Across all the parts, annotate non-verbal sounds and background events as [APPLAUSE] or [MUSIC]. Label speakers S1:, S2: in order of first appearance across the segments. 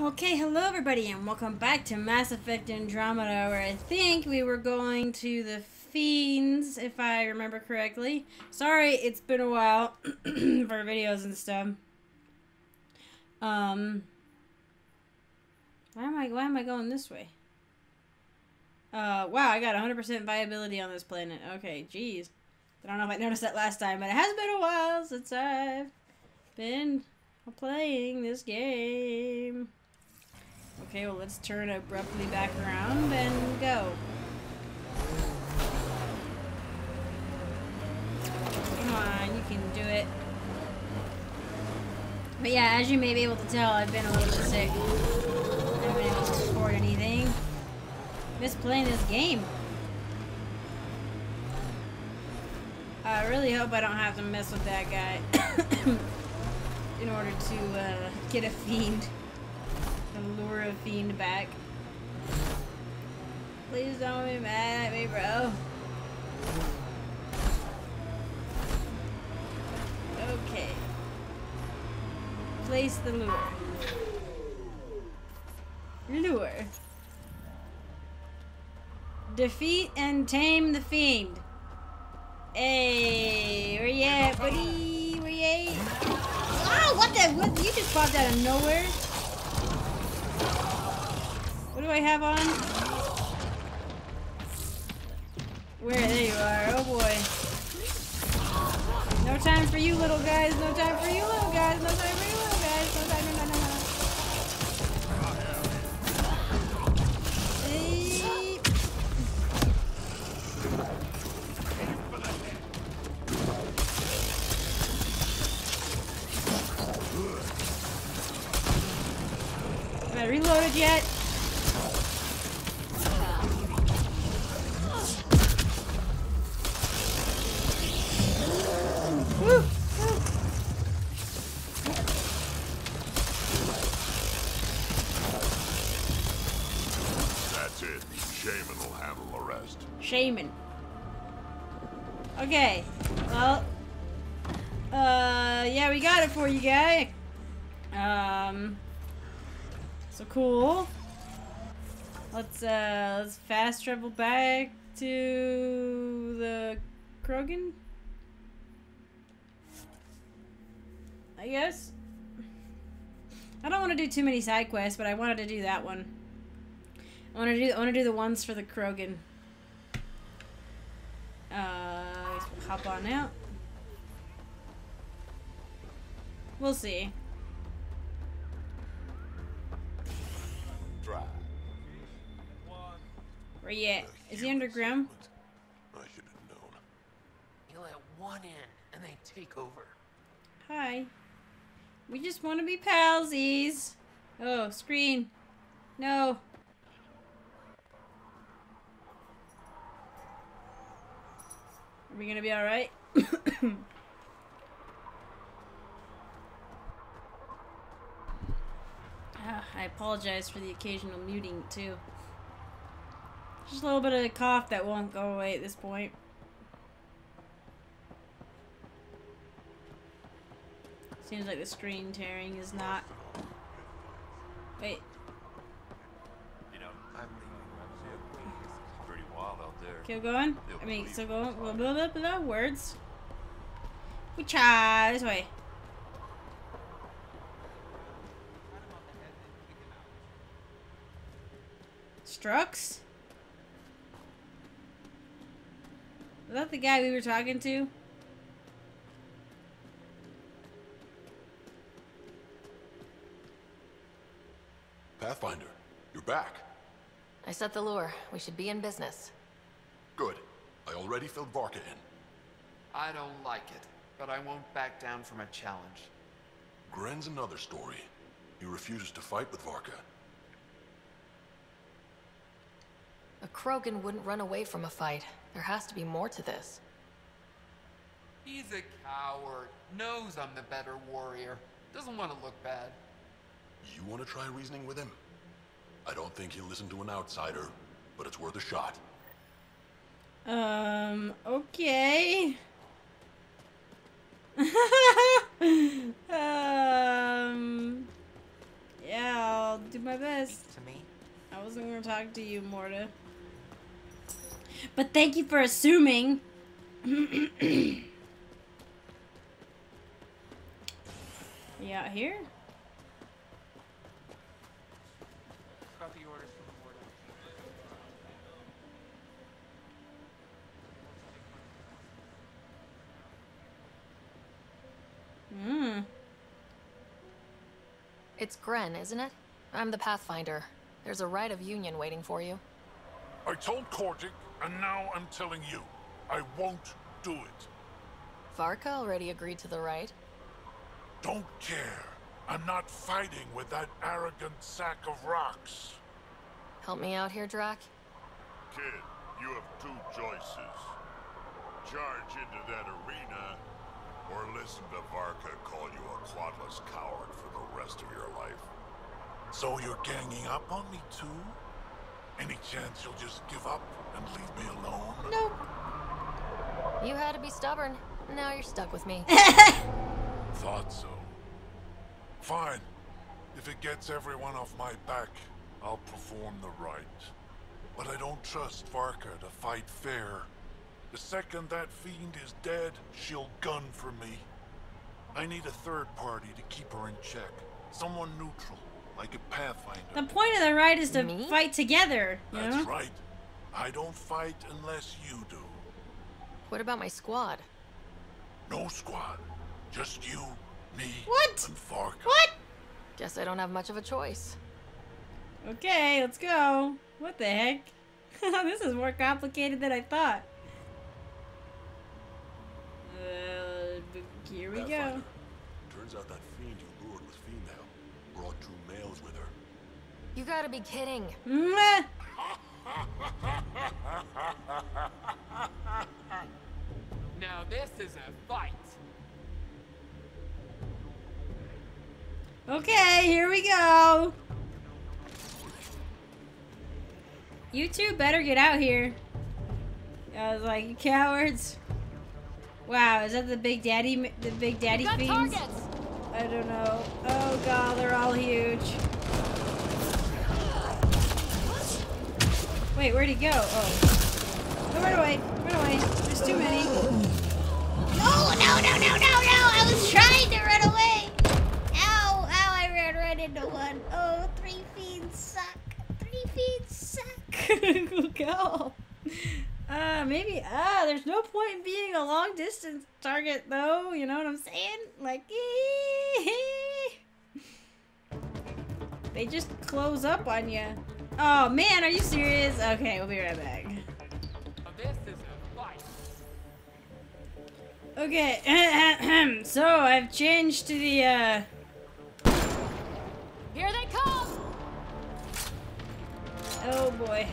S1: Okay, hello everybody, and welcome back to Mass Effect Andromeda, where I think we were going to the Fiends, if I remember correctly. Sorry, it's been a while [CLEARS THROAT] for videos and stuff. Um, why am I why am I going this way? Uh, wow, I got 100% viability on this planet. Okay, jeez. I don't know if I noticed that last time, but it has been a while since I've been playing this game. Okay, well, let's turn abruptly back around and go. Come on, you can do it. But yeah, as you may be able to tell, I've been a little bit sick. I haven't been able to record anything. Miss playing this game. I really hope I don't have to mess with that guy [COUGHS] in order to uh, get a fiend and lure a fiend back. Please don't be mad at me, bro. Okay. Place the lure. Lure. Defeat and tame the fiend. Hey, where you at, buddy? Where you at? Oh, what the? What? You just popped out of nowhere. What do I have on? Where? There you are. Oh boy. No time for you little guys. No time for you little guys. No time travel back to the Krogan. I guess. I don't want to do too many side quests, but I wanted to do that one. I want to do I want to do the ones for the Krogan. Uh, we'll hop on out. We'll see.
S2: Try.
S1: Where you at? Is he underground?
S2: I should have known.
S3: You let one in, and they take over.
S1: Hi. We just want to be palsies. Oh, screen. No. Are we gonna be alright? [COUGHS] Ah, I apologize for the occasional muting too. Just a little bit of a cough that won't go away at this point. Seems like the screen tearing is not. Wait,
S2: You know, I'm pretty wild out there.
S1: keep going? I mean, still going? Blah, blah, blah, blah, words. We try this way. Strux? Was that the guy we were talking to?
S2: Pathfinder, you're back.
S4: I set the lure. We should be in business.
S2: Good. I already filled Varka in.
S3: I don't like it, but I won't back down from a challenge.
S2: Gren's another story. He refuses to fight with Varka.
S4: A Krogan wouldn't run away from a fight. There has to be more to this.
S3: He's a coward. Knows I'm the better warrior. Doesn't want to look bad.
S2: You want to try reasoning with him? I don't think he'll listen to an outsider, but it's worth a shot.
S1: Um, okay. [LAUGHS] um, yeah, I'll do my best.
S3: To me.
S1: I wasn't gonna talk to you, Morda. But thank you for assuming. [CLEARS THROAT] you out here?
S3: Got the orders from the warden.
S1: Hmm.
S4: It's Gren, isn't it? I'm the Pathfinder. There's a rite of union waiting for you.
S5: I told Kortik, and now I'm telling you. I won't do it.
S4: Varka already agreed to the rite.
S5: Don't care. I'm not fighting with that arrogant sack of rocks.
S4: Help me out here, Drack.
S6: Kid, you have two choices. Charge into that arena, or listen to Varka call you a quadless coward for the rest of your life.
S5: So you're ganging up on me too? Any chance you'll just give up and leave me alone?
S1: Nope.
S4: You had to be stubborn. Now you're stuck with me. [LAUGHS]
S5: Thought so. Fine. If it gets everyone off my back, I'll perform the rite. But I don't trust Varka to fight fair. The second that fiend is dead, she'll gun for me. I need a third party to keep her in check. Someone neutral, like a Pathfinder.
S1: The point of the ride is to
S4: Me?
S1: fight together. You
S5: That's
S1: know?
S5: right. I don't fight unless you do.
S4: what about my squad?
S5: No squad. Just you, me,
S1: What?
S5: and Varka.
S1: What?
S4: Guess I don't have much of a choice.
S1: Okay, let's go. What the heck? [LAUGHS] this is more complicated than I thought. Uh, here we go.
S2: Turns out that fiend you lured was female. Brought two males with her.
S4: You gotta be kidding.
S1: Mwah!
S3: Now this is a fight.
S1: Okay, here we go. You two better get out here. I was like, cowards. Wow, is that the Big Daddy, the Big Daddy
S4: Got
S1: fiends?
S4: targets!
S1: I don't know. Oh god, they're all huge. Wait, where'd he go? Oh. Run away, run away. There's too many. No, no, no, no, no, no! I was trying to run away! Ow, ow, I ran right into one. Oh, three fiends suck. Three fiends suck. [LAUGHS] go. Uh, maybe, ah, there's no point in being a long distance target, though. You know what I'm saying? Like, [LAUGHS] they just close up on you. Oh, man, are you serious? Okay, we'll be right back.
S3: This is a fight.
S1: Okay, [CLEARS THROAT] so I've changed to the, uh,
S4: Here they come!
S1: oh boy.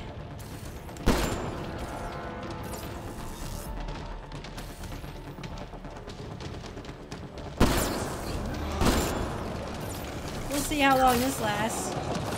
S1: See how long this lasts.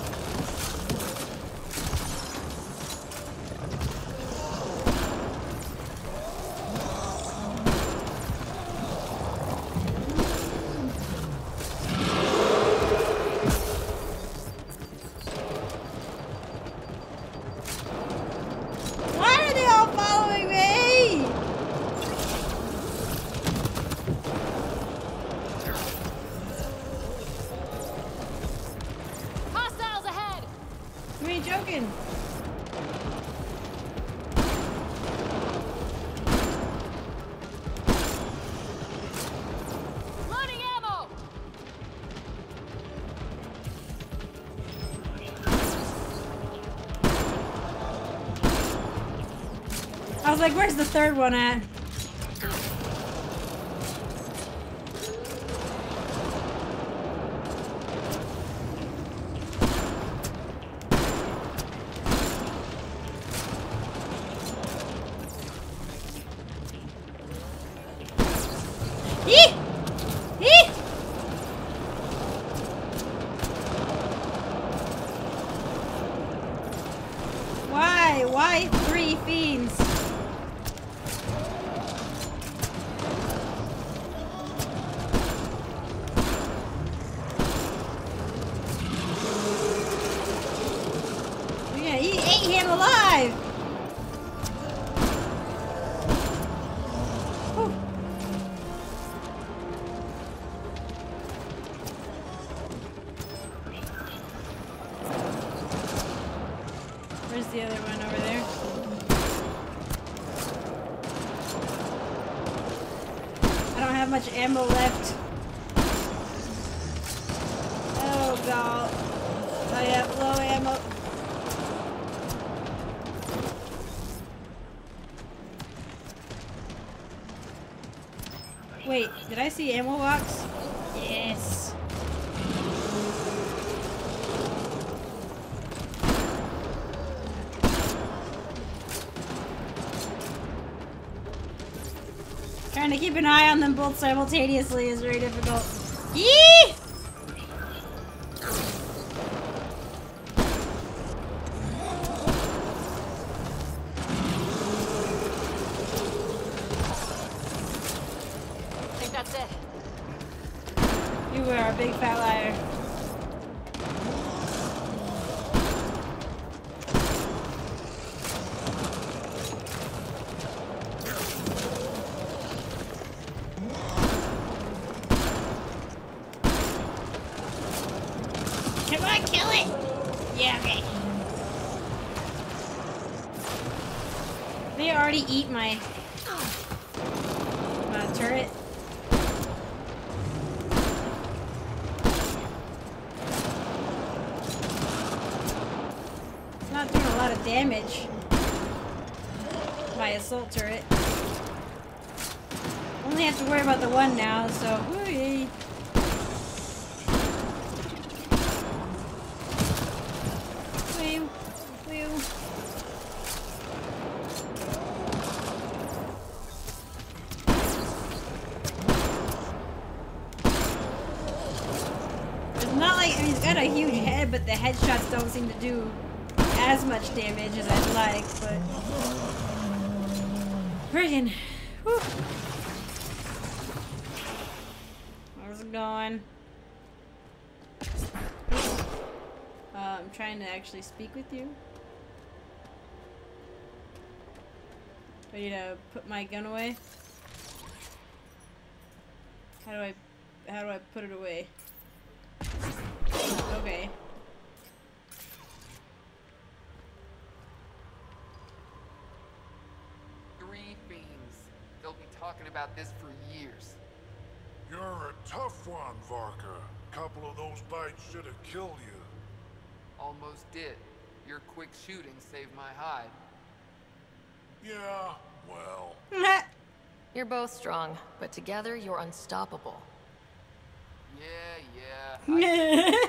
S1: Like, where's the third one at? The other one over there? I don't have much ammo left. Oh god. Oh, I have low ammo. Wait, did I see ammo box? Keep an eye on them both simultaneously is very difficult. Yee!
S4: I think that's it.
S1: You are a big fat liar. Come on, kill it! Yeah, okay. They already eat my, my turret. It's not doing a lot of damage. My assault turret. Only have to worry about the one now, so woo yay. Woo, woo. It's not like I mean, he's got a huge head, but the headshots don't seem to do as much damage as I'd like, but. Friggin'. Whew. How's it going? Uh, I'm trying to actually speak with you. Need to put my gun away. How do I, how do I put it away? Okay.
S3: Three fiends. They'll be talking about this for years.
S5: You're a tough one, Varka. Couple of those bites should have killed you.
S3: Almost did. Your quick shooting saved my hide.
S5: Yeah, well, [LAUGHS]
S4: You're both strong, but together you're unstoppable.
S3: Yeah, yeah. [LAUGHS]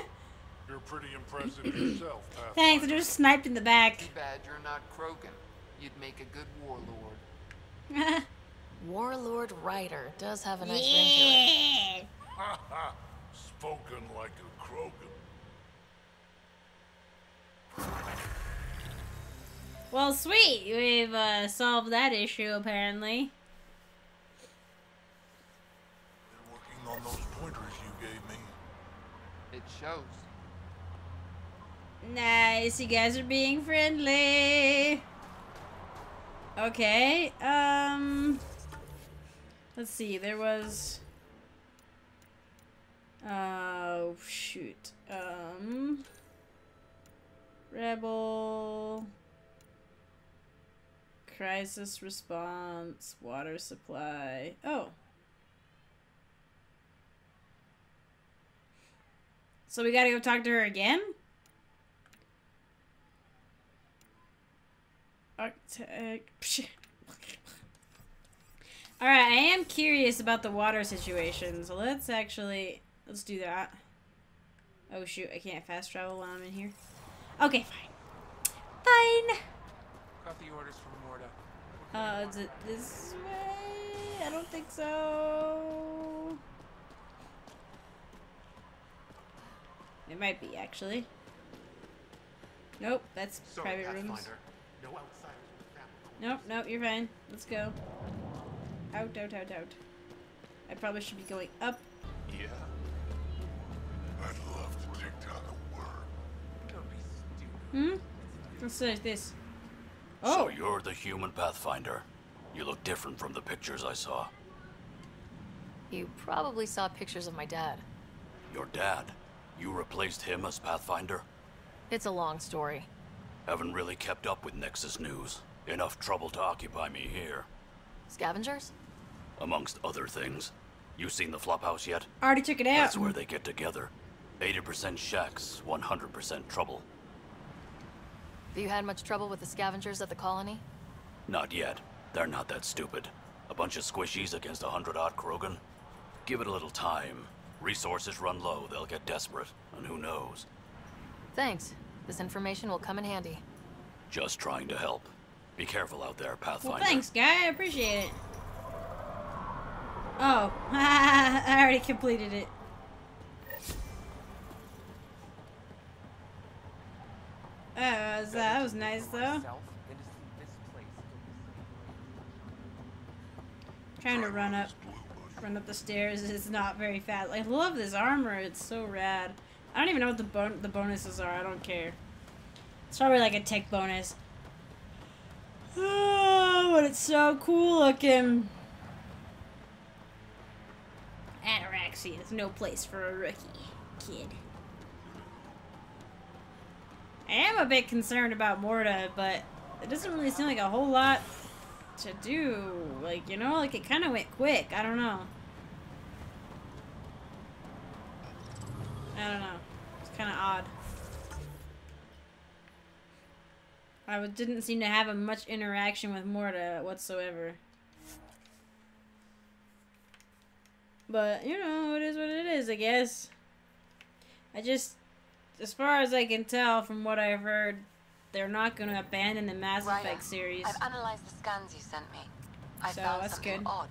S5: You're pretty impressive yourself, [CLEARS THROAT] Pathfinder.
S1: Thanks, I just sniped in the back.
S3: too bad you're not Krogan. You'd make a good warlord. [LAUGHS]
S4: Warlord Ryder does have a nice ring to it.
S1: yeah. [LAUGHS]
S5: Spoken like a Krogan.
S1: Well, sweet. We've uh, solved that issue, apparently.
S5: Been working on those pointers you gave me.
S3: It shows.
S1: Nice, you guys are being friendly. Okay, um... Let's see, there was... Oh, shoot. Um... Rebel... Crisis response, water supply. Oh. So we gotta go talk to her again? Arctic. Alright, I am curious about the water situation, so let's actually let's do that. Oh shoot, I can't fast travel while I'm in here. Okay, fine. Fine.
S3: Got the orders from Morda.
S1: Uh, is it this way? I don't think so. It might be, actually. Nope, that's private rooms. Nope, nope, you're fine. Let's go. Out, out, out, out. I probably should be going up.
S5: Yeah. I'd love to take down the worm.
S3: Don't be stupid.
S1: Hmm? Let's search this.
S7: So
S1: Oh,
S7: you're the human Pathfinder. You look different from the pictures I saw.
S4: You probably saw pictures of my dad.
S7: Your dad. You replaced him as Pathfinder?
S4: It's a long story.
S7: Haven't really kept up with Nexus news. Enough trouble to occupy me here.
S4: Scavengers?
S7: Amongst other things. You seen the flophouse yet?
S1: I already took it out.
S7: That's where they get together. 80% shacks, 100% trouble.
S4: Have you had much trouble with the scavengers at the colony?
S7: Not yet. They're not that stupid. A bunch of squishies against a hundred odd Krogan? Give it a little time. Resources run low, they'll get desperate, and who knows?
S4: Thanks. This information will come in handy.
S7: Just trying to help. Be careful out there, Pathfinder.
S1: Well, thanks, guy. I appreciate it. Oh, [LAUGHS] I already completed it. Oh, that was, that was nice though. Trying to run up, run up the stairs is not very fast. I love this armor. It's so rad. I don't even know what the bon the bonuses are. I don't care. It's probably like a tech bonus. Oh, but it's so cool looking. Ataraxia is no place for a rookie kid. I am a bit concerned about Morda, but it doesn't really seem like a whole lot to do. Like, you know, like it kind of went quick. I don't know. I don't know. It's kind of odd. I w- didn't seem to have a much interaction with Morda whatsoever. But, you know, it is what it is, I guess. I just, as far as I can tell from what I've heard, they're not going to abandon the Mass
S8: Ryder,
S1: Effect series.
S8: I've analyzed the scans you sent me. I
S1: So,
S8: found
S1: that's
S8: something
S1: good.
S8: odd.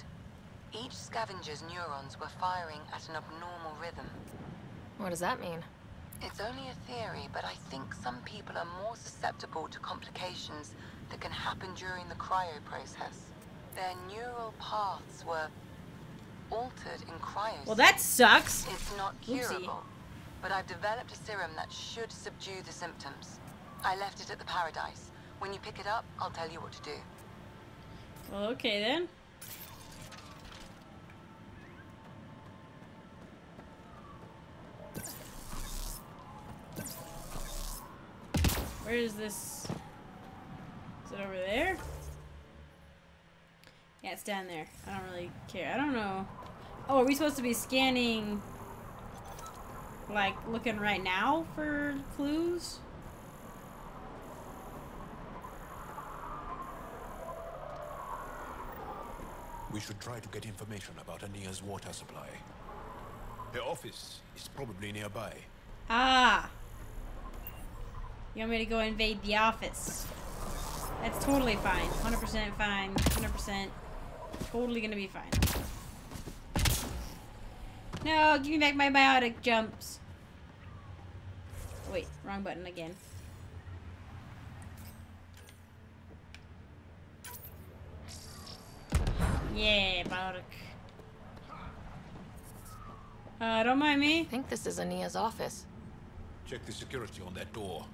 S8: Each scavenger's neurons were firing at an abnormal rhythm.
S4: What does that mean?
S8: It's only a theory, but I think some people are more susceptible to complications that can happen during the cryo process. Their neural paths were altered in cryo.
S1: well, that sucks.
S8: It's not
S1: Oopsie.
S8: curable, but I've developed a serum that should subdue the symptoms. I left it at the Paradise. When you pick it up, I'll tell you what to do.
S1: Well, okay then. Where is this? Is it over there? Yeah, it's down there. I don't really care. I don't know. Oh, are we supposed to be scanning, like, looking right now for clues?
S9: We should try to get information about Aniya's water supply. Her office is probably nearby.
S1: Ah. You want me to go invade the office? That's totally fine. 100% fine. 100% totally gonna be fine. No, give me back my biotic jumps. Wait, wrong button again. Yeah, biotic. Uh, don't mind me.
S4: I think this is Aniya's office.
S9: Check the security on that door.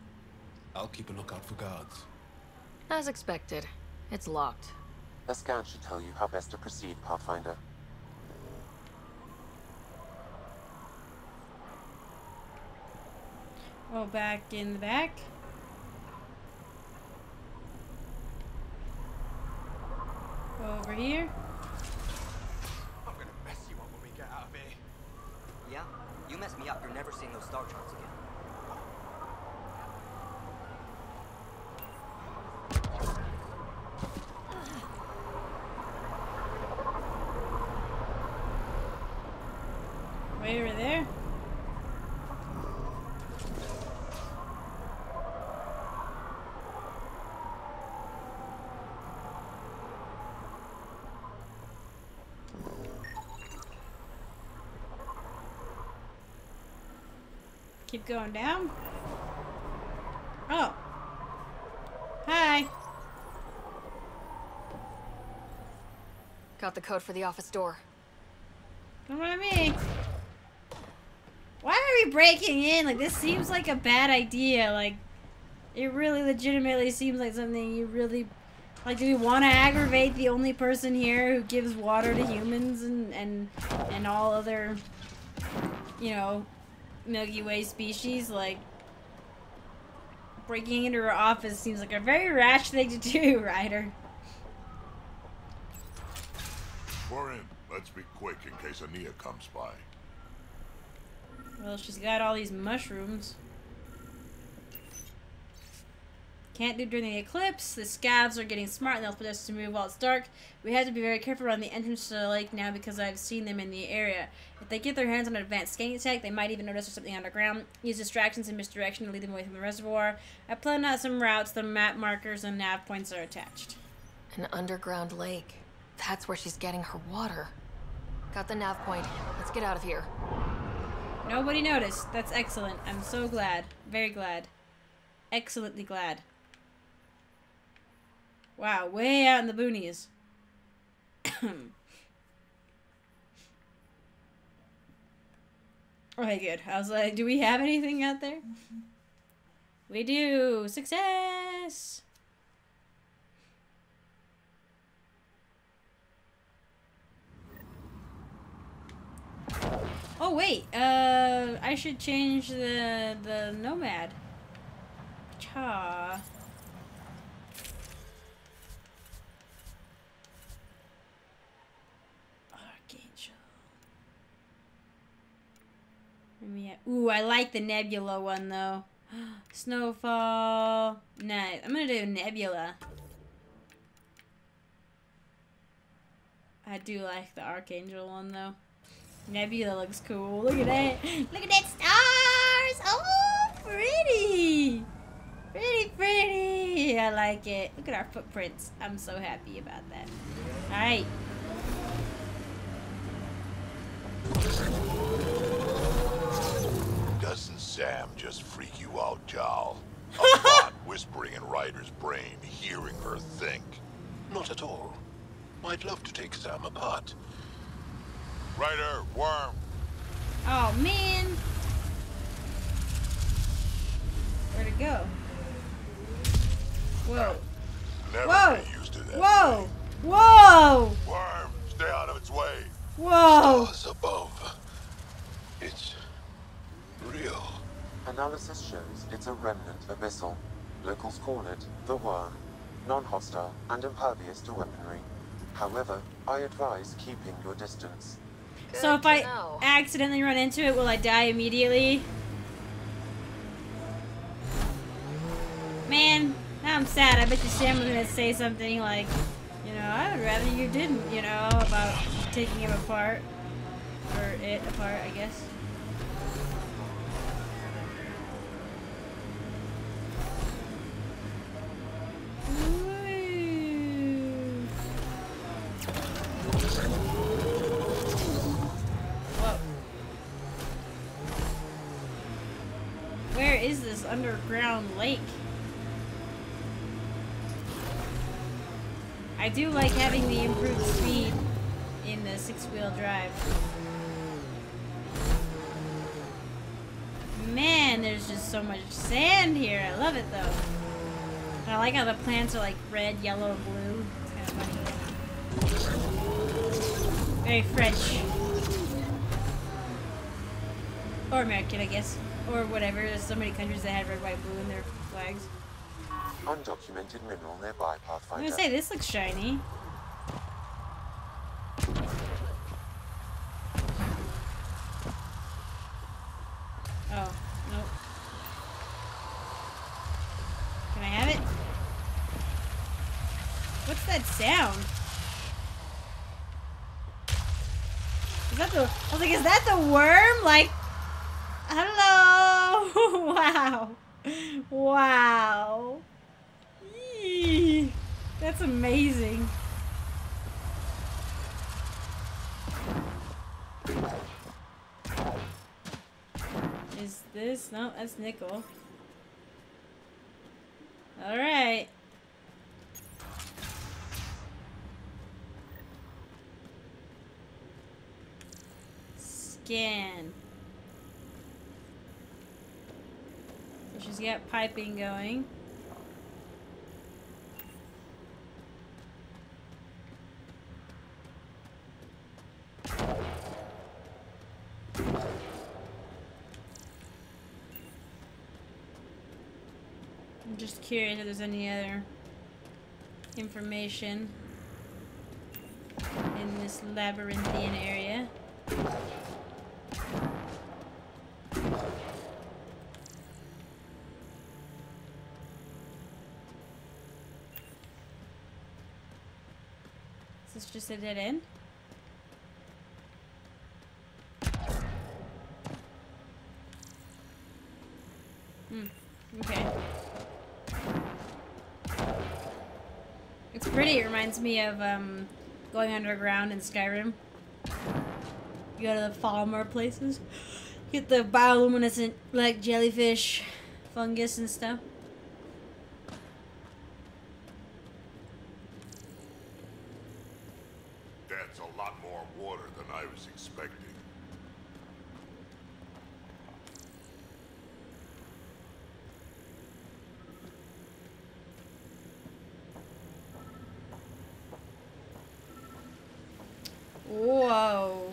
S9: I'll keep a lookout for guards.
S4: As expected. It's locked.
S10: A scan should tell you how best to proceed, Pathfinder.
S1: Oh, back in the back. Over here.
S11: I'm gonna mess you up when we get out of here.
S12: Yeah? You mess me up, you're never seeing those star charts again.
S1: Keep going down. Oh. Hi.
S4: Got the code for the office door.
S1: Don't mind me. Why are we breaking in? Like, this seems like a bad idea. Like, It really legitimately seems like something you really like. Do we want to aggravate the only person here who gives water to humans and and and all other, you know, Milky Way species? Like breaking into her office seems like a very rash thing to do, [LAUGHS] Ryder.
S6: We're in. Let's be quick in case Aniya comes by.
S1: Well, she's got all these mushrooms. Can't do during the eclipse. The scavs are getting smart and they'll put us to move while it's dark. We have to be very careful around the entrance to the lake now because I've seen them in the area. If they get their hands on an advanced scanning tech, they might even notice there's something underground. Use distractions and misdirection to lead them away from the reservoir. I planned out some routes. The map markers and nav points are attached.
S4: An underground lake. That's where she's getting her water. Got the nav point. Let's get out of here.
S1: Nobody noticed. That's excellent. I'm so glad. Very glad. Excellently glad. Wow, way out in the boonies. [COUGHS] okay, good. I was like, do we have anything out there? We do. Success! Oh wait, uh, I should change the the nomad. Cha. Archangel. Me. Ooh, I like the Nebula one though. [GASPS] Snowfall. Nice. I'm gonna do Nebula. I do like the Archangel one though. Nebula looks cool. Look at that. [GASPS] Look at that stars. Oh, pretty. Pretty, pretty. I like it. Look at our footprints. I'm so happy about that. All right.
S6: Sam just freak you out, Jaal? [LAUGHS] A bot whispering in Ryder's brain, hearing her think.
S2: Not at all. I'd love to take Sam apart.
S6: Ryder, worm.
S1: Oh, man. Where'd it go? Whoa.
S6: Never
S1: Whoa.
S6: get used to that.
S1: Whoa. Whoa.
S6: Worm, stay out of its way.
S1: Whoa.
S2: Stars above. It's real.
S10: Analysis shows it's a remnant abyssal. Locals call it the worm. Non-hostile and impervious to weaponry. However, I advise keeping your distance.
S1: So if I accidentally run into it, will I die immediately? Man, now I'm sad. I bet you Sam was gonna say something like, you know, I would rather you didn't, you know, about taking him apart. Or it apart, I guess. Underground lake? I do like having the improved speed in the six-wheel drive. Man, there's just so much sand here. I love it though. I like how the plants are like red, yellow, blue. It's kind of funny. Very French. Or American, I guess. Or whatever. There's so many countries that have red, white, blue in their flags.
S10: Undocumented mineral nearby, Pathfinder.
S1: I'm gonna say this looks shiny. Oh, nope. Can I have it? What's that sound? Is that the I was like, is that the worm? Like [LAUGHS] Wow. Wow. That's amazing. Is this? No, that's nickel. Alright. Scan. Yet piping going. I'm just curious if there's any other information in this labyrinthian area. Is this just a dead end? Hmm. Okay. It's pretty. It reminds me of um, going underground in Skyrim. You go to the Falmer places, [GASPS] get the bioluminescent like jellyfish, fungus and stuff.
S6: That's a lot more water than I was expecting.
S1: Whoa.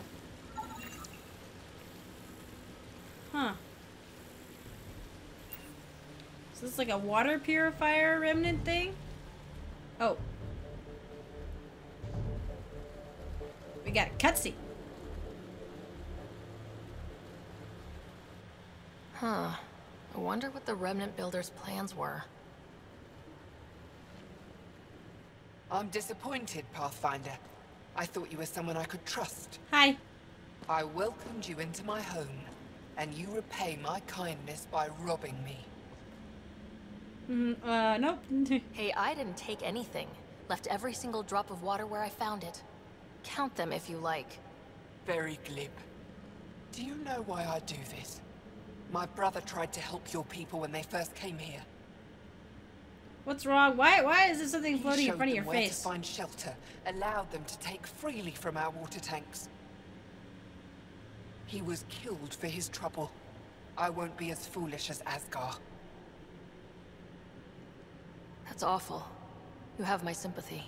S1: Huh. Is this like a water purifier remnant thing? Oh. We got a cutscene.
S4: Huh. I wonder what the Remnant Builder's plans were.
S3: I'm disappointed, Pathfinder. I thought you were someone I could trust.
S1: Hi.
S3: I welcomed you into my home, and you repay my kindness by robbing me.
S1: Mm, uh, nope. [LAUGHS]
S4: hey, I didn't take anything. Left every single drop of water where I found it. Count them if you like.
S3: Very glib. Do you know why I do this? My brother tried to help your people when they first came here.
S1: What's wrong? Why why is there something floating in front of
S3: them
S1: your
S3: where
S1: face?
S3: to find shelter, allowed them to take freely from our water tanks. He was killed for his trouble. I won't be as foolish as Asgar.
S4: That's awful. You have my sympathy.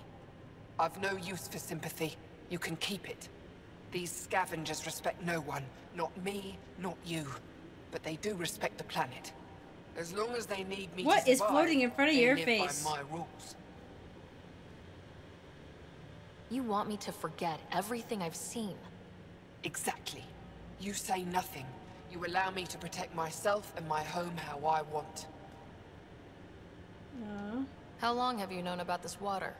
S3: I've no use for sympathy. You can keep it. These scavengers respect no one. Not me, not you. But they do respect the planet. As long as they need me
S1: What
S3: to
S1: is
S3: survive,
S1: floating in front of your face?
S3: by my rules.
S4: You want me to forget everything I've seen.
S3: Exactly. You say nothing. You allow me to protect myself and my home how I want.
S1: No.
S4: How long have you known about this water?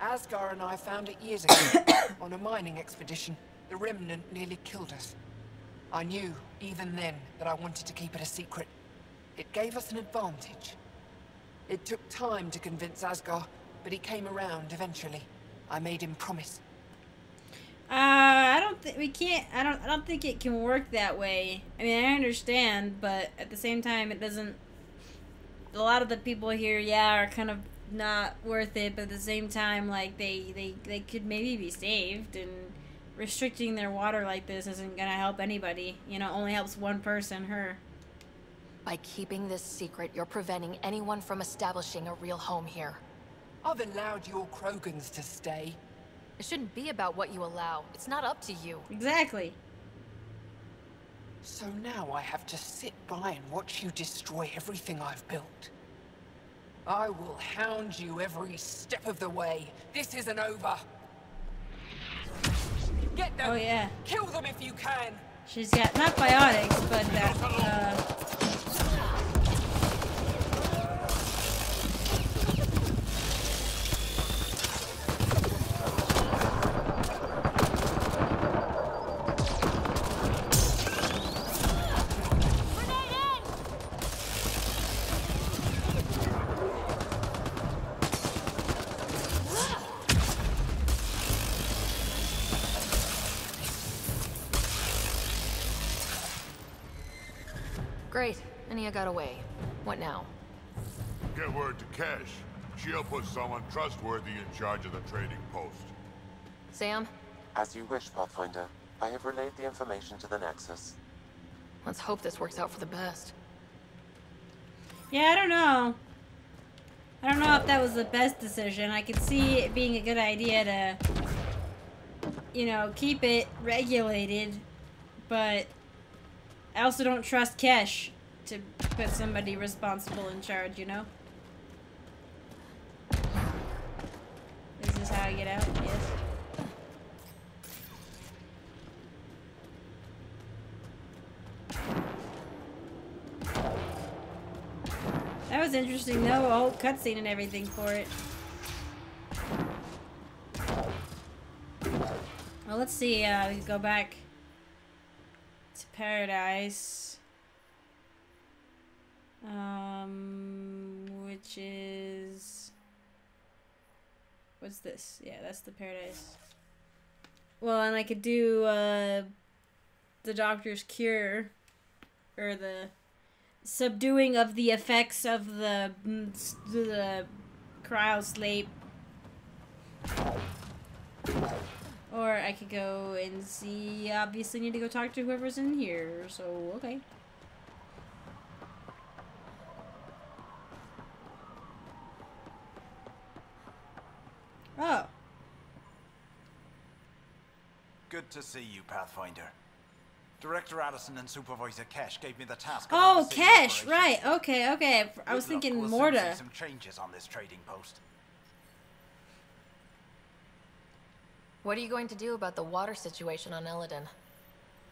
S3: Asgar and I found it years ago, [COUGHS] on a mining expedition. The Remnant nearly killed us. I knew, even then, that I wanted to keep it a secret. It gave us an advantage. It took time to convince Asgar, but he came around eventually. I made him promise.
S1: Uh, I don't think we can't. I don't. I don't think it can work that way. I mean, I understand, but at the same time, it doesn't. A lot of the people here, yeah, are kind of not worth it, but at the same time, like they they they could maybe be saved, and restricting their water like this isn't gonna help anybody. You know, only helps one person, her.
S4: By keeping this secret, you're preventing anyone from establishing a real home here.
S3: I've allowed your Krogans to stay.
S4: It shouldn't be about what you allow. It's not up to you.
S1: Exactly.
S3: So now I have to sit by and watch you destroy everything I've built. I will hound you every step of the way. This isn't over. Get them!
S1: Oh yeah.
S3: Kill them if you can!
S1: She's got not biotics, but that. Uh,
S4: got away. What now?
S6: Get word to Kesh. She'll put someone trustworthy in charge of the trading post.
S4: Sam?
S10: As you wish, Pathfinder. I have relayed the information to the Nexus.
S4: Let's hope this works out for the best.
S1: Yeah, I don't know. I don't know if that was the best decision. I could see it being a good idea to, you know, keep it regulated, but I also don't trust Kesh. To put somebody responsible in charge, you know? This Is how I get out? Yes. That was interesting though, whole cutscene and everything for it. Well, let's see, uh, we go back to Paradise. Um, which is... What's this? Yeah, that's the Paradise. Well, and I could do, uh, the Doctor's Cure. Or the subduing of the effects of the, mm, the cryo sleep. Or I could go and see. Obviously, need to go talk to whoever's in here. So okay. Oh,
S13: Good to see you, Pathfinder. Director Addison and Supervisor Kesh gave me the task.
S1: oh,
S13: overseeing
S1: Kesh. Right. Okay. Okay. I was
S13: Good luck.
S1: thinking
S13: We'll soon
S1: Morda.
S13: see some changes on this trading post.
S4: What are you going to do about the water situation on Elaaden?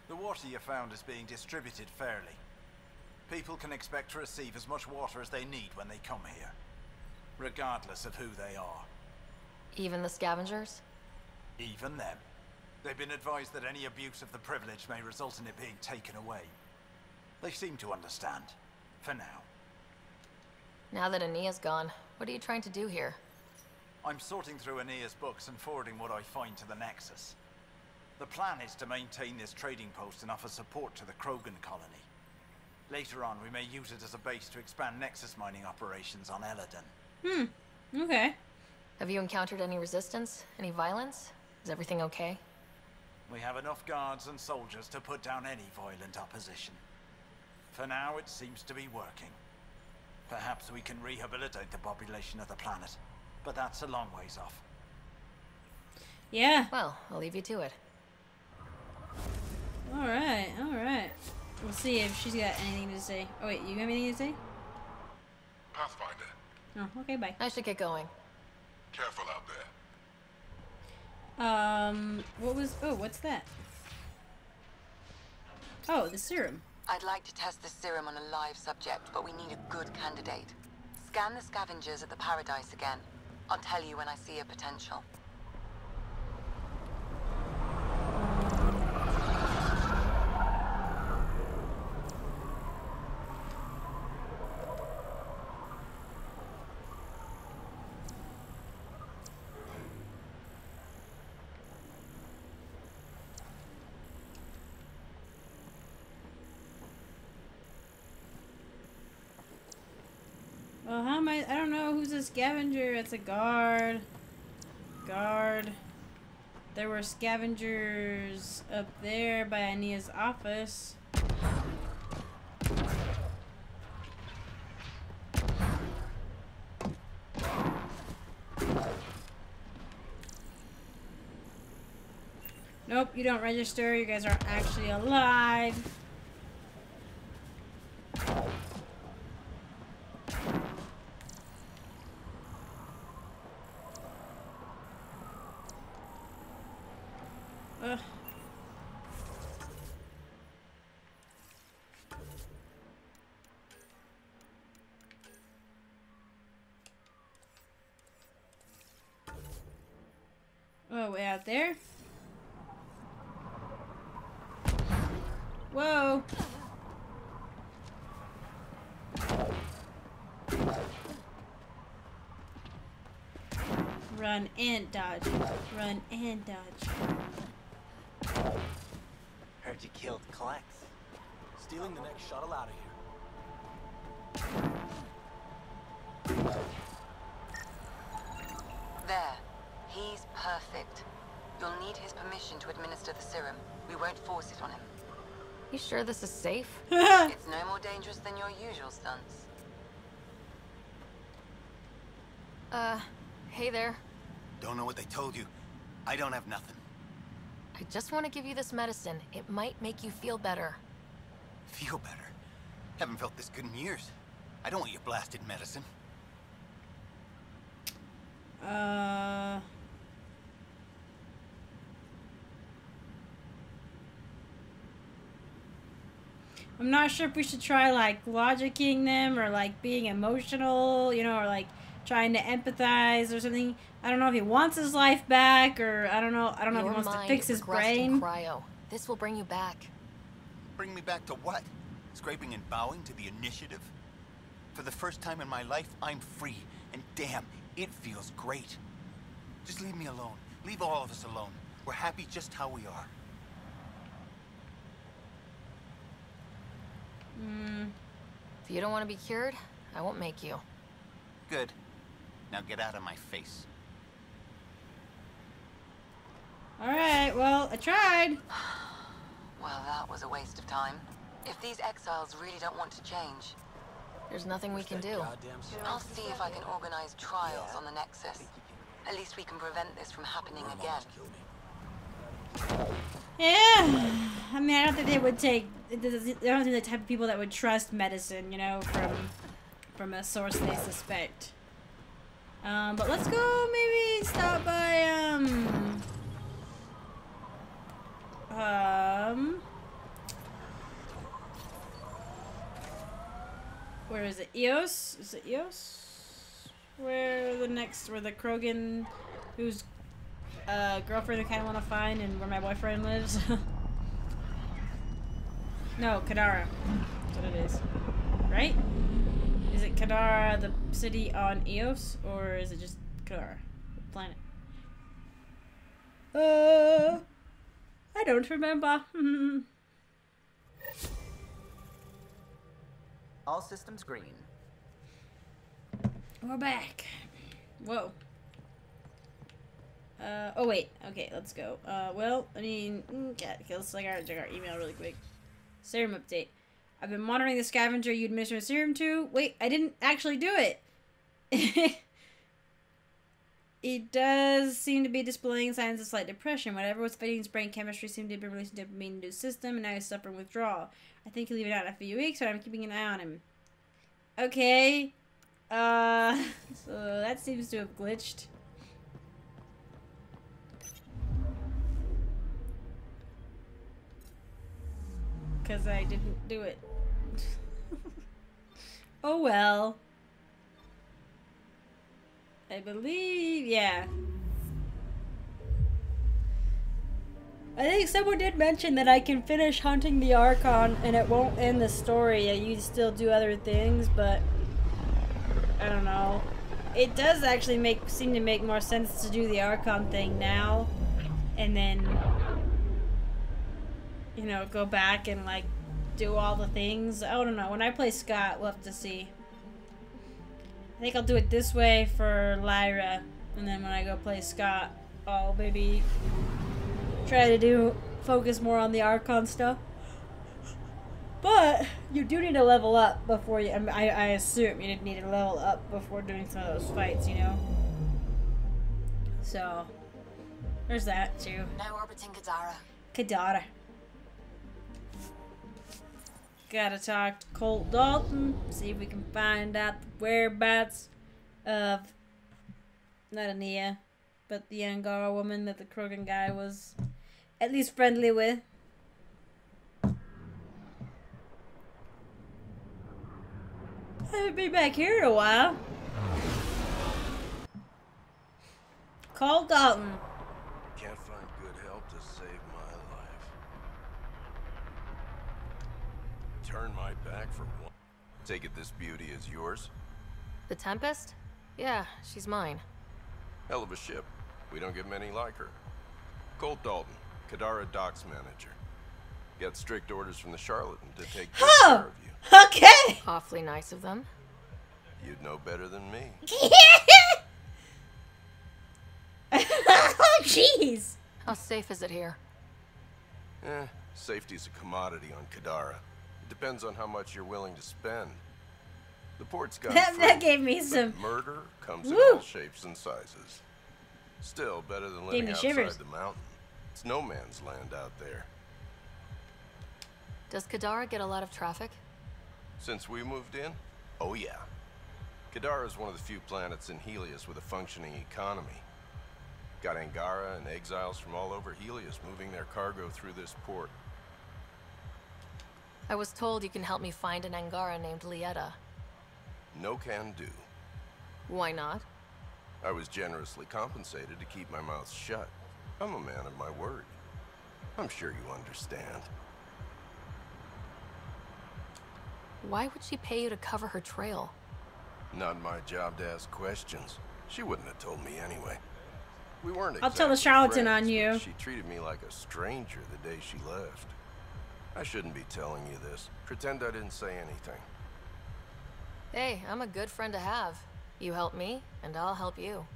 S13: The water you found is being distributed fairly. People can expect to receive as much water as they need when they come here, regardless of who they are.
S4: Even the scavengers?
S13: Even them. They've been advised that any abuse of the privilege may result in it being taken away. They seem to understand. For now.
S4: Now that Aniya's gone, what are you trying to do here?
S13: I'm sorting through Aniya's books and forwarding what I find to the Nexus. The plan is to maintain this trading post and offer support to the Krogan colony. Later on, we may use it as a base to expand Nexus mining operations on Elaaden.
S1: Hmm. Okay.
S4: Have you encountered any resistance? Any violence? Is everything okay?
S13: We have enough guards and soldiers to put down any violent opposition. For now, it seems to be working. Perhaps we can rehabilitate the population of the planet, but that's a long ways off.
S1: Yeah.
S4: Well, I'll leave you to it.
S1: All right. All right. We'll see if she's got anything to say. Oh wait, you have anything to say?
S6: Pathfinder,
S1: Oh, okay. Bye.
S4: I should get going.
S6: careful out there.
S1: Um, what was? Oh, what's that? Oh, the serum.
S8: I'd like to test the serum on a live subject, but we need a good candidate. Scan the scavengers at the Paradise again. I'll tell you when I see a potential.
S1: I? Don't know who's a scavenger. It's a guard. Guard. There were scavengers up there by Aniya's office. Nope, you don't register. You guys aren't actually alive. Way out there? Whoa! Run and dodge. Run and dodge.
S14: Heard you killed Klex. Stealing the next shuttle out of here.
S8: You'll need his permission to administer the serum. We won't force it on him.
S4: You sure this is safe? [LAUGHS]
S8: it's no more dangerous than your usual stunts.
S4: Uh, hey there.
S14: Don't know what they told you. I don't have nothing.
S4: I just want to give you this medicine. It might make you feel better.
S14: Feel better. Haven't felt this good in years. I don't want your blasted medicine.
S1: Uh. I'm not sure if we should try like logicking them or like being emotional, you know, or like trying to empathize or something. I don't know if he wants his life back or I don't know. I don't know
S4: Your
S1: if he wants to fix his
S4: regressed in
S1: brain.
S4: cryo. This will bring you back.
S14: Bring me back to what? Scraping and bowing to the initiative? For the first time in my life, I'm free. And damn, it feels great. Just leave me alone. Leave all of us alone. We're happy just how we are.
S1: Mm.
S4: If you don't want to be cured, I won't make you.
S14: Good. Now get out of my face.
S1: All right. Well, I tried. [SIGHS]
S8: Well, that was a waste of time. If these exiles really don't want to change,
S4: There's nothing we can do.
S8: I'll see if I can organize trials on the Nexus. At least we can prevent this from happening again.
S1: Yeah. [SIGHS] I mean, I don't think they would take. I don't think the type of people that would trust medicine, you know, from from a source they suspect. Um, but let's go maybe stop by um um where is it? Eos? Is it Eos? Where the next where the Krogan whose uh, girlfriend I kind of want to find and where my boyfriend lives. [LAUGHS] no, Kadara. That's what it is. Right? Is it Kadara, the city on Eos, or is it just Kadara, the planet? Uh, I don't remember. [LAUGHS]
S12: All systems green.
S1: We're back. Whoa. Uh, oh wait, okay, let's go. Uh, well, I mean, mm, yeah, okay, let's like our, check our email really quick. Serum update. I've been monitoring the scavenger you administered serum to. Wait, I didn't actually do it. [LAUGHS] it does seem to be displaying signs of slight depression. Whatever was feeding his brain chemistry seemed to be releasing dopamine into his system, and now he's suffering withdrawal. I think he'll leave it out in a few weeks, but I'm keeping an eye on him. Okay. Uh, [LAUGHS] so that seems to have glitched. Because I didn't do it. [LAUGHS] oh well. I believe, yeah. I think someone did mention that I can finish hunting the Archon and it won't end the story. You still do other things, but I don't know. It does actually make seem to make more sense to do the Archon thing now and then you know, go back and like do all the things. I don't know. When I play Scott, we'll have to see. I think I'll do it this way for Lyra, and then when I go play Scott, I'll maybe try to do focus more on the Archon stuff. But you do need to level up before you. I, mean, I, I assume you need to level up before doing some of those fights, you know. So there's that too.
S4: Now orbiting Kadara.
S1: Kadara. Gotta talk to Colt Dalton, see if we can find out the whereabouts of not Aniya, but the Angara woman that the Krogan guy was at least friendly with. I haven't been back here in a while. Call Dalton.
S15: Can't find good help to save my life. Turn my back for one. Take it this beauty is yours?
S4: The Tempest? Yeah, she's mine.
S15: Hell of a ship. We don't get many like her. Colt Dalton, Kadara Docks manager. Got strict orders from the Charlatan to take good care of you.
S1: Okay.
S4: Awfully nice of them.
S15: You'd know better than me. [LAUGHS]
S1: oh, jeez.
S4: How safe is it here?
S15: Eh, safety's a commodity on Kadara. It depends on how much you're willing to spend. The port's got [LAUGHS]
S1: That, that gave me some.
S15: murder comes in all shapes and sizes. Still better than
S1: Gave
S15: living
S1: me
S15: outside
S1: shivers.
S15: the mountain. It's no man's land out there.
S4: Does Kadara get a lot of traffic?
S15: Since we moved in? Oh yeah. Kadara is one of the few planets in Helios with a functioning economy. Got Angara and exiles from all over Helios moving their cargo through this port.
S4: I was told you can help me find an Angara named Lieta.
S15: No can do.
S4: Why not?
S15: I was generously compensated to keep my mouth shut. I'm a man of my word. I'm sure you understand.
S4: Why would she pay you to cover her trail?
S15: Not my job to ask questions. She wouldn't have told me anyway. We weren't
S1: I'll tell the charlatan
S15: friends,
S1: on you.
S15: She treated me like a stranger the day she left. I shouldn't be telling you this. Pretend I didn't say anything.
S4: Hey, I'm a good friend to have. You help me, and I'll help you.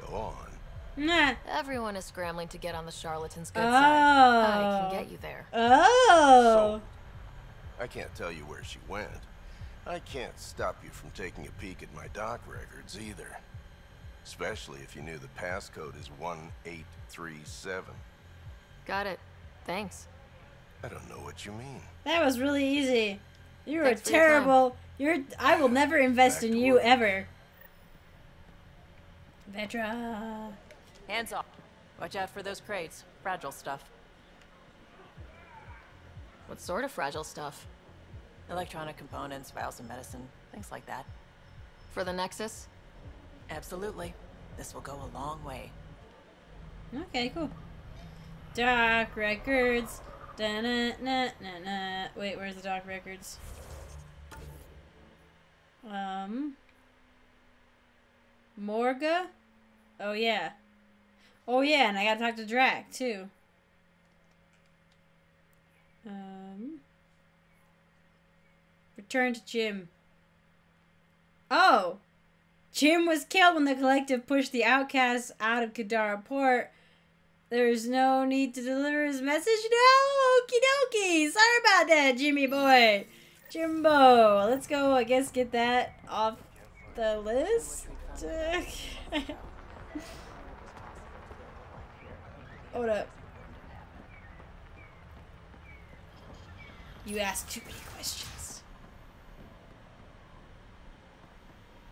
S15: Go on.
S1: Nah.
S4: Everyone is scrambling to get on the charlatan's good
S1: Oh.
S4: side. I can get you there.
S1: Oh.
S15: So, I can't tell you where she went. I can't stop you from taking a peek at my doc records either. Especially if you knew the passcode is 1837.
S4: Got it. Thanks.
S15: I don't know what you mean.
S1: That was really easy. You were
S4: Thanks for your
S1: terrible. You're. I will never invest
S15: Back
S1: in you
S15: work.
S1: ever. Vetra.
S16: Hands off. Watch out for those crates. Fragile stuff.
S4: What sort of fragile stuff?
S16: Electronic components, vials of medicine, things like that.
S4: For the Nexus?
S16: Absolutely. This will go a long way.
S1: Okay, cool. Doc records. Da na na na na. Wait, where's the dock records? Um. Morda? Oh, yeah. Oh, yeah, and I gotta talk to Drack, too. Um. Return to Jim. Oh! Jim was killed when the collective pushed the outcasts out of Kadara Port. There's no need to deliver his message now? Okie dokie. Sorry about that, Jimmy boy. Jimbo. Let's go, I guess, get that off the list. [LAUGHS] Hold up. You asked too many questions.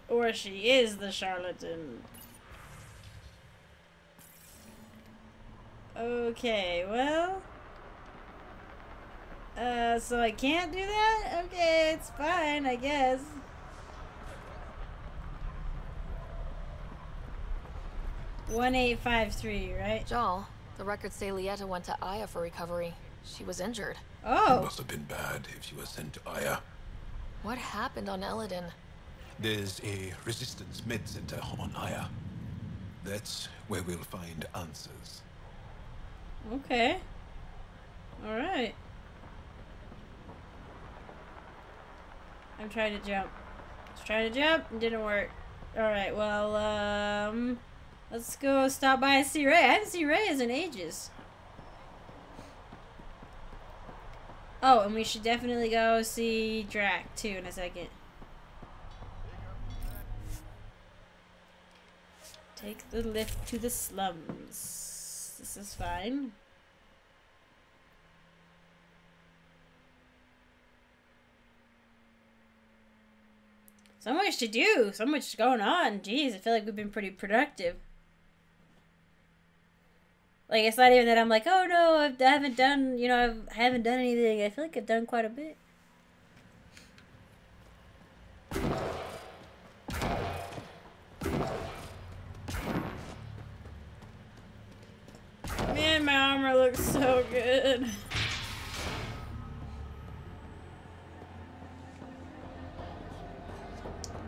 S1: Or she is the charlatan. Okay, well. Uh, so I can't do that? Okay, it's fine, I guess. One eight five three, right?
S4: Jaal, the records say Lieta went to Aya for recovery. She was injured.
S1: Oh.
S9: It must have been bad if she was sent to Aya.
S4: What happened on Elaaden?
S9: There's a resistance med center on Aya. That's where we'll find answers.
S1: Okay. All right. I'm trying to jump. I was trying to jump, it didn't work. All right, well, um, let's go stop by and see Ray. I haven't seen Ray in ages. Oh, and we should definitely go see Drack too in a second. Take the lift to the slums. This is fine. So much to do, so much going on. Jeez, I feel like we've been pretty productive. Like it's not even that I'm like, oh no, I haven't done, you know, I haven't done anything. I feel like I've done quite a bit. Man, my armor looks so good.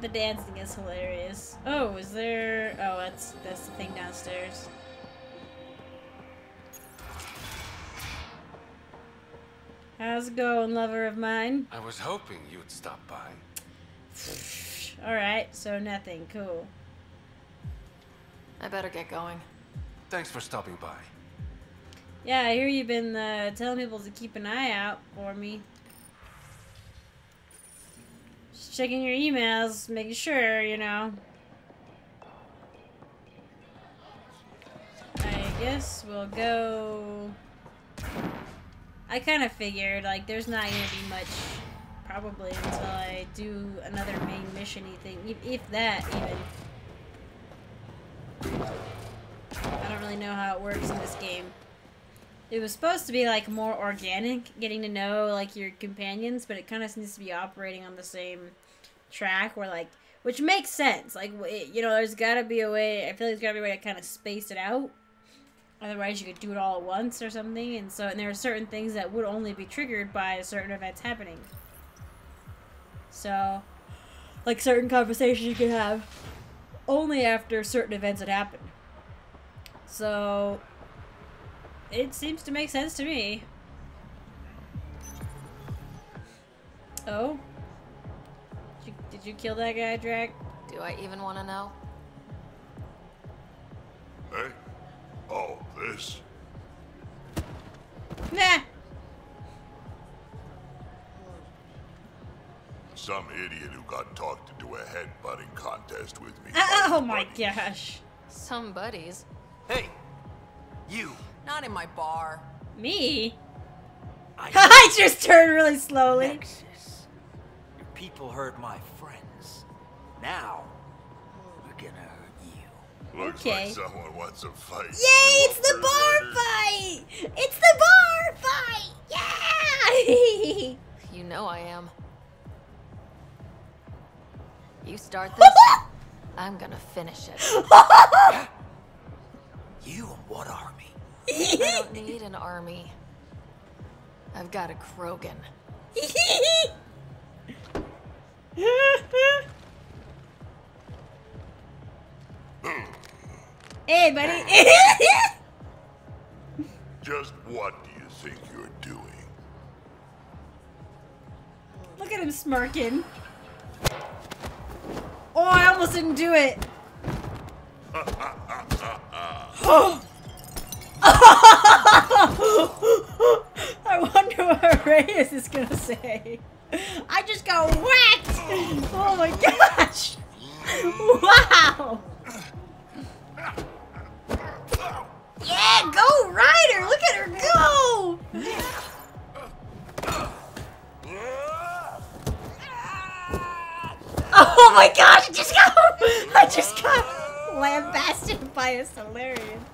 S1: The dancing is hilarious. Oh, is there? Oh, that's that's the thing downstairs. How's it going, lover of mine?
S17: I was hoping you'd stop by. [SIGHS]
S1: Alright, so nothing. Cool.
S16: I better get going.
S17: Thanks for stopping by.
S1: Yeah, I hear you've been uh, telling people to keep an eye out for me. Just checking your emails, making sure, you know. I guess we'll go. I kind of figured, like, there's not gonna be much probably until I do another main missiony thing, if, if that even. I don't really know how it works in this game. It was supposed to be like more organic, getting to know like your companions, but it kind of seems to be operating on the same track where like, which makes sense. Like, it, you know, there's got to be a way. I feel like there's got to be a way to kind of space it out. Otherwise, you could do it all at once or something. And so, and there are certain things that would only be triggered by certain events happening. So, like certain conversations you can have only after certain events had happened. So, it seems to make sense to me. Oh? Did you, did you kill that guy, Drack?
S4: Do I even want to know?
S6: Hey? Oh, this?
S1: Nah!
S6: Some idiot who got talked into a headbutting contest with me.
S1: Oh my gosh.
S4: Some buddies.
S13: Hey! You!
S16: Not in my bar.
S1: Me? [LAUGHS] I just turned really slowly.
S13: Nexus. Your people hurt my friends. Now, we're gonna hurt you.
S6: Looks
S1: Okay.
S6: like someone wants a fight.
S1: Yay, it's the bar fight! It's the bar fight! Yeah! [LAUGHS]
S4: You know I am. You start [LAUGHS] this, I'm gonna finish it.
S13: You and what army?
S4: I don't [LAUGHS] need an army. I've got a Krogan. [LAUGHS]
S1: hey, buddy. [LAUGHS]
S6: Just what do you think you're doing?
S1: Look at him smirking. Oh, I almost didn't do it. [GASPS] I wonder what Reyes is gonna say. I just got whacked! Oh my gosh! Wow! Yeah, go Ryder! Look at her go! Oh my gosh! I just got I just got lambasted by a Salarian.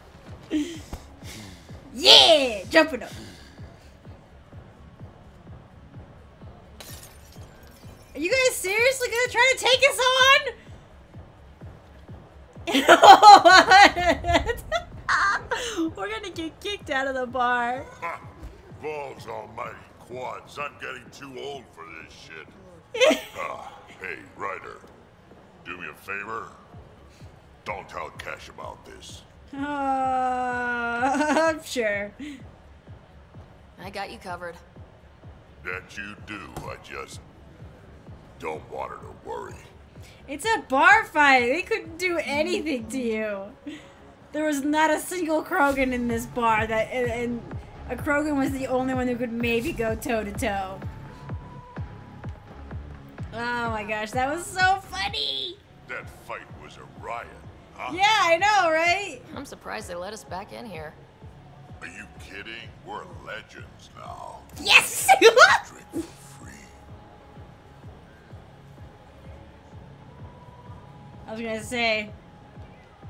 S1: Yeah! Jumping up. Are you guys seriously gonna try to take us on? [LAUGHS] We're gonna get kicked out of the bar.
S6: Balls almighty quads, I'm getting too old for this shit. [LAUGHS] Ah, hey, Ryder. Do me a favor. Don't tell Kesh about this.
S1: Uh, [LAUGHS] I'm sure.
S4: I got you covered.
S6: That you do, I just don't want her to worry.
S1: It's a bar fight. They couldn't do anything to you. There was not a single Krogan in this bar that and, and a Krogan was the only one who could maybe go toe to toe. Oh my gosh, that was so funny.
S6: That fight was a riot, huh?
S1: Yeah, I know, right?
S4: I'm surprised they let us back in here.
S6: Are you kidding? We're legends now.
S1: Yes! free. I was gonna say.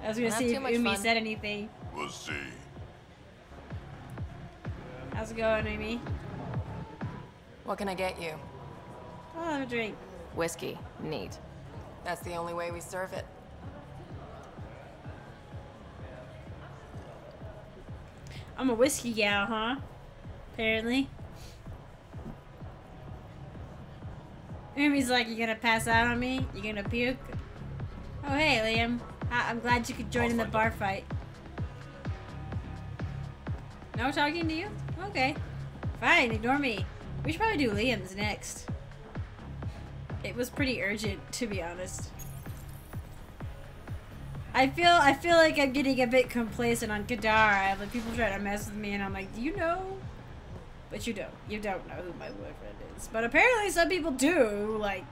S1: I was gonna
S4: Not
S1: see if Umi
S4: fun.
S1: said anything.
S6: We'll see.
S1: How's it going, Umi?
S16: What can I get you?
S1: I'll have a drink.
S4: Whiskey. Neat.
S16: That's the only way we serve it.
S1: I'm a whiskey gal, huh? Apparently. Umi's like, you're gonna pass out on me? You're gonna puke? Oh, hey, Liam. I- I'm glad you could join in the bar fight. No talking to you? Okay. Fine, ignore me. We should probably do Liam's next. It was pretty urgent, to be honest. I feel I feel like I'm getting a bit complacent on Kadar. I have like people try to mess with me, and I'm like, do you know? But you don't. You don't know who my boyfriend is. But apparently, some people do. Like,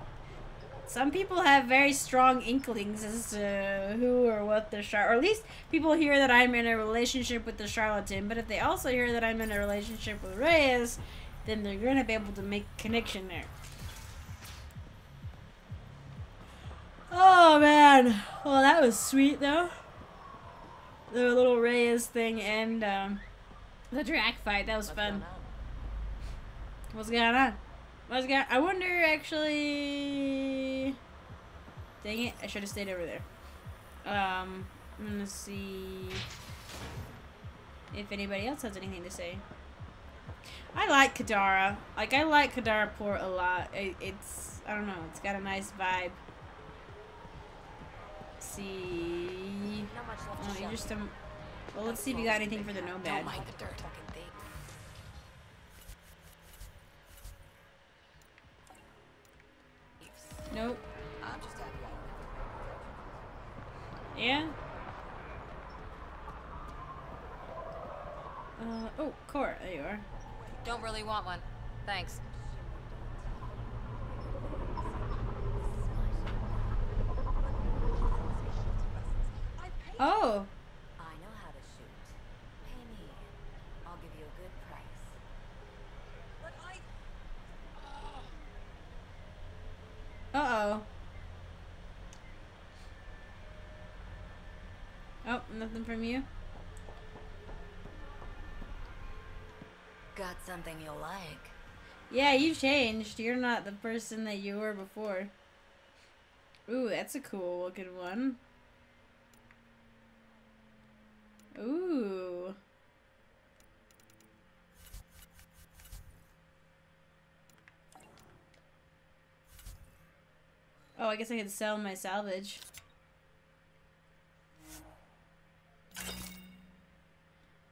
S1: some people have very strong inklings as to who or what the char. Or at least people hear that I'm in a relationship with the charlatan. But if they also hear that I'm in a relationship with Reyes, then they're gonna be able to make connection there. Done. Well, that was sweet though. The little Reyes thing and um, the Drack fight. That was fun. What's going on? What's going? I wonder actually. Dang it! I should have stayed over there. Um, I'm gonna see if anybody else has anything to say. I like Kadara. Like I like Kadara Port a lot. It, it's I don't know. It's got a nice vibe. See.
S4: Not much left
S1: Oh,
S4: to show.
S1: just um. Well, let's see if you got anything for the nomad.
S4: Don't mind the dirt.
S1: Nope.
S12: I'm just happy I
S1: Yeah. Uh oh, Cora, there you are.
S18: Don't really want one. Thanks.
S1: Oh.
S19: I know how to shoot. Pay me. I'll give you a good price.
S1: Uh oh. Oh, nothing from you.
S19: Got something you'll like.
S1: Yeah, you changed. You're not the person that you were before. Ooh, that's a cool looking one. Ooh. Oh, I guess I could sell my salvage.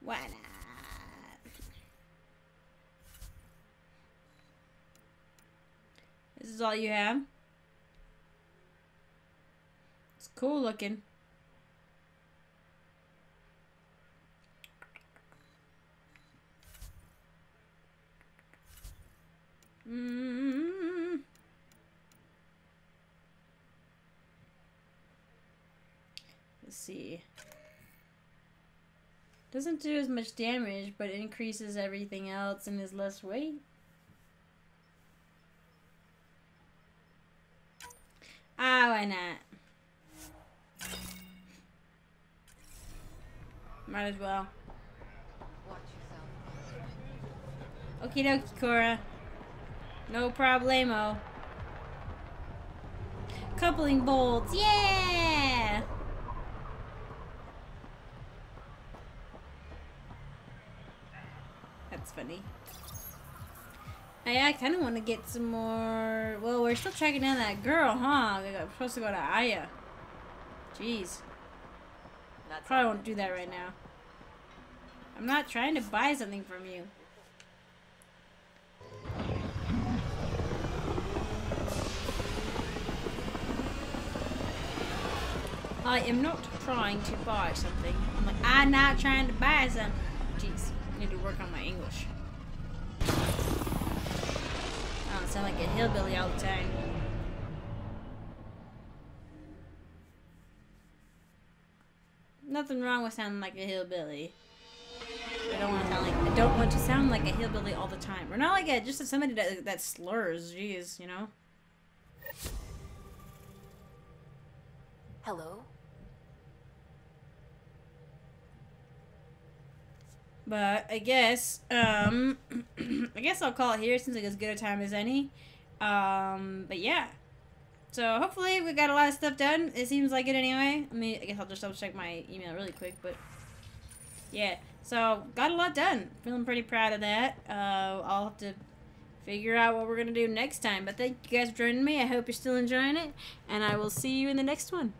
S1: Why not? This is all you have? It's cool looking. Mm. Let's see. Doesn't do as much damage, but increases everything else and is less weight. Ah, why not? Might as well. Okie dokie, Cora. No problemo. Coupling bolts, yeah! That's funny. I, I kind of want to get some more. Well, we're still tracking down that girl, huh? We're supposed to go to Aya. Jeez. Probably won't do that right now. I'm not trying to buy something from you. I am not trying to buy something. I'm like, I'm not trying to buy something. Jeez, I need to work on my English. Oh, I don't sound like a hillbilly all the time. Nothing wrong with sounding like a hillbilly. I don't want to sound like I don't want to sound like a hillbilly all the time. Or not like a just somebody that that slurs. Jeez, you know.
S19: Hello?
S1: But I guess, um, [CLEARS THROAT] I guess I'll call it here. Seems like as good a time as any. Um, but yeah. So hopefully we got a lot of stuff done. It seems like it anyway. I mean, I guess I'll just double check my email really quick, but yeah. So got a lot done. Feeling pretty proud of that. Uh, I'll have to figure out what we're gonna do next time. But thank you guys for joining me. I hope you're still enjoying it, and I will see you in the next one.